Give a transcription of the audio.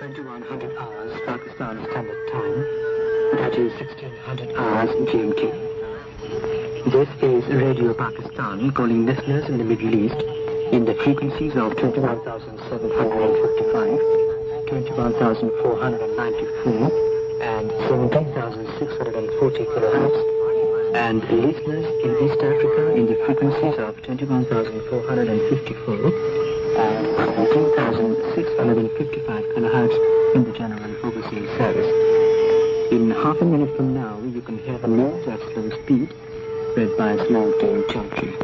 2100 hours Pakistan Standard Time. That is 1600 hours GMT. This is Radio Pakistan calling listeners in the Middle East in the frequencies of 21,755, 21,494 and 17,640 kilohertz and listeners in East Africa in the frequencies of 21,454 and 17,655 kilohertz in the general overseas service. In half a minute from now, you can hear the news at slow speed, read by a small-time Chowdhury.